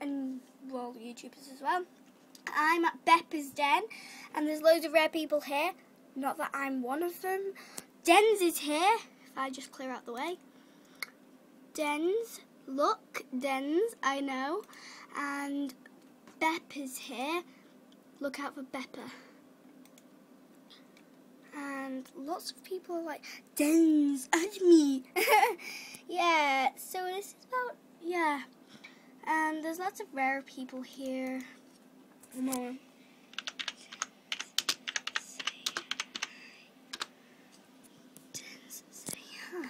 and well, YouTubers as well. I'm at Bepper's Den, and there's loads of rare people here. Not that I'm one of them. Dens is here. If I just clear out the way. Dens, look, Dens, I know. And Bepper's here. Look out for Bepper. And lots of people are like, Dens, and me. yeah, so this is about, yeah. And there's lots of rare people here. Say hi.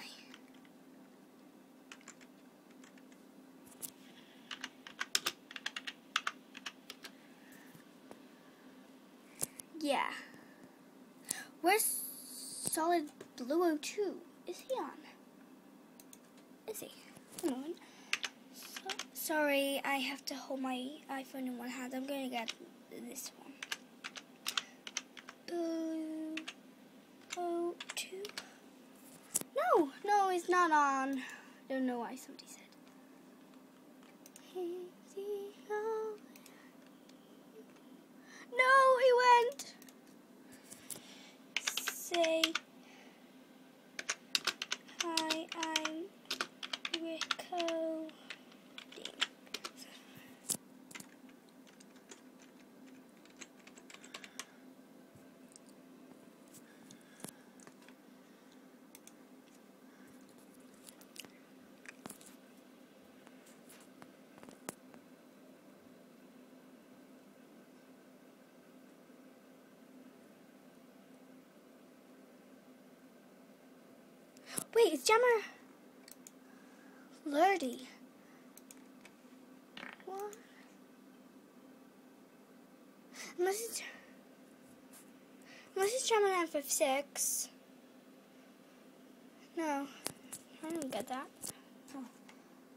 Yeah. Where's Solid Blue 02? Is he on? Is he? Come on. So, sorry, I have to hold my iPhone in one hand. I'm going to get this one. Blue 02. No, no, it's not on. Don't know why somebody said. Oh. Is he on? No, he went. Say hi, I'm Rico. Wait, it's Jammer Lurdy. What? Unless it's Jammer F56. No, I don't get that.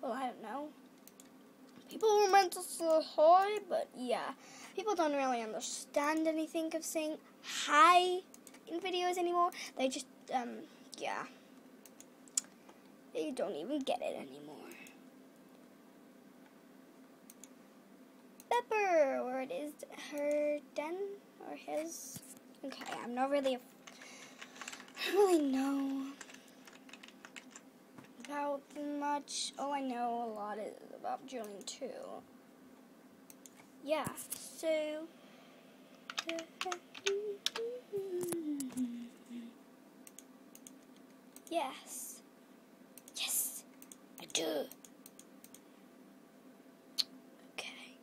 Well, I don't know. People were meant to say hi, but yeah, people don't really understand anything of saying hi in videos anymore. They just, um, yeah. They don't even get it anymore. Pepper, or it is her den or his. Okay, I'm not really. A, I don't really know about much. All I know a lot is about Julian2. Yeah, so. Yes, I do. Okay.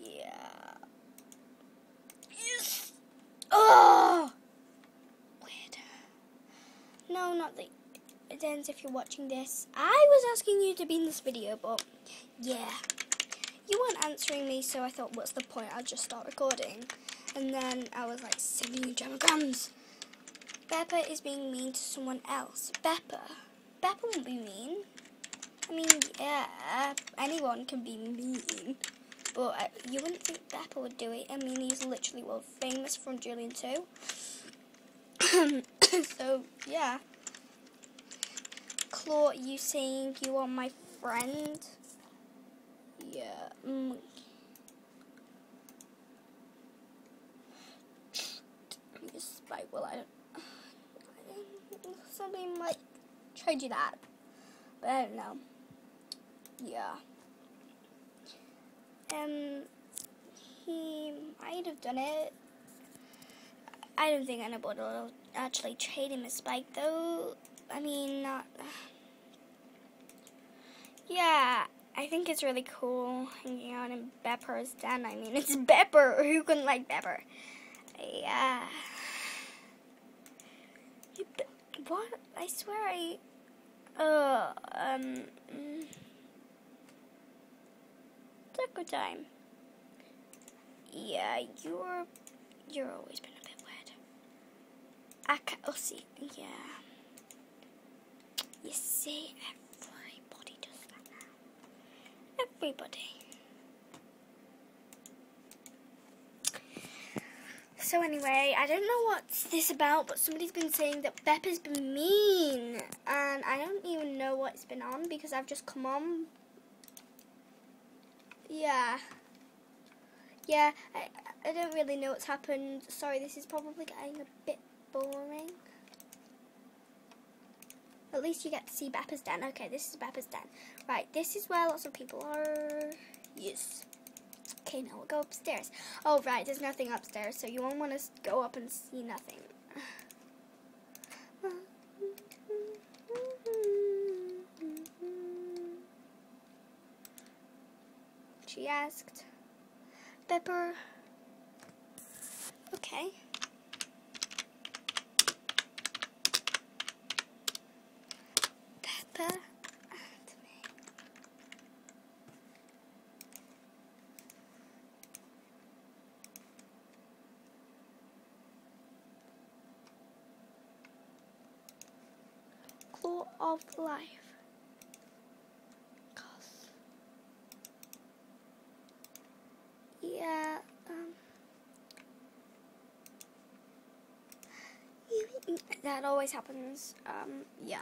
Yeah. Yes. Oh. Weird. No, the. If you're watching this. I was asking you to be in this video, but yeah, you weren't answering me, so I thought, what's the point? I'll just start recording. And then I was like, sending you jamagrams. Bepper is being mean to someone else. Bepper. Bepper won't be mean. I mean, yeah, anyone can be mean. But uh, you wouldn't think Bepper would do it. I mean, he's literally world famous from Julian2. so, yeah. Claw, you saying you are my friend? Yeah. Mm. Spike, well, I don't somebody might try to do that. But I don't know. Yeah. Um, he might have done it. I don't think anybody will actually trade him a spike, though. I mean, not. Yeah, I think it's really cool hanging out in Bepper's den. I mean, it's Bepper. Who couldn't like Bepper? Yeah. What? I swear I. Uh, um. Mm. Taco time. Yeah, you're. You're always been a bit weird. I can oh, see. Yeah. You see, everybody does that now. Everybody. So anyway, I don't know what's this about, but somebody's been saying that Bepper's been mean, and I don't even know what it's been on because I've just come on. yeah. Yeah, I, I don't really know what's happened. Sorry, this is probably getting a bit boring. At least you get to see Bepper's den. Okay, this is Bepper's den. Right, this is where lots of people are. Yes. Okay, now we'll go upstairs. Oh, right, there's nothing upstairs, so you won't want to go up and see nothing. She asked. Pepper. Okay. Pepper and me. Of life. Cause. Yeah, um. That always happens. Um, yeah.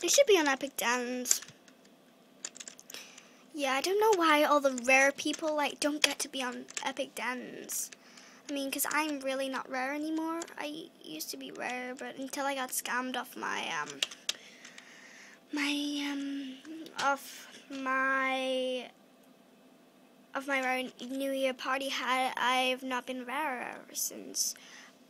They should be on Epic Dens. Yeah, I don't know why all the rare people like don't get to be on Epic Dens. I mean, because I'm really not rare anymore. I used to be rare, but until I got scammed off my um my um of my of my New Year party hat, I've not been rare ever since.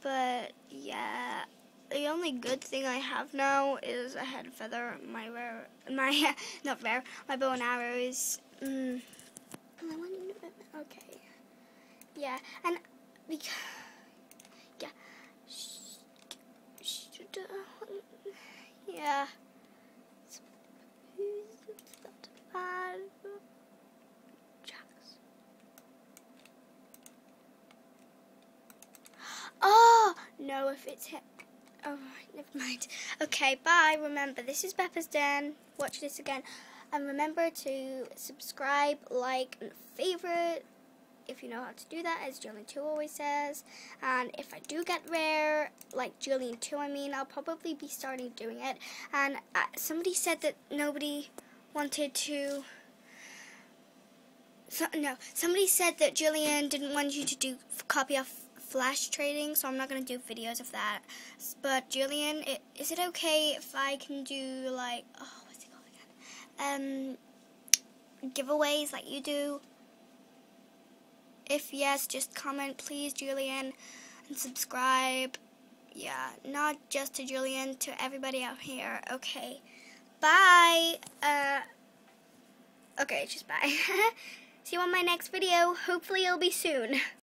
But yeah, the only good thing I have now is a head feather. My rare, my not rare, my bow and arrows. Mm. Okay, yeah, and because yeah, yeah. Oh no, if it's hit. Oh, never mind. Okay, bye. Remember, this is Bepper's Den. Watch this again. And remember to subscribe, like, and favorite if you know how to do that, as Julian2 always says. And if I do get rare, like Julian2, I mean, I'll probably be starting doing it. And uh, somebody said that nobody wanted to. So, no, somebody said that Julian didn't want you to do copy off flash trading, so I'm not going to do videos of that. But Julian, it, is it okay if I can do like, oh, what's it called again? Um, giveaways like you do? If yes, just comment, please, Julian, and subscribe. Yeah, not just to Julian, to everybody out here. Okay, bye. Uh, okay, just bye. See you on my next video. Hopefully, it'll be soon.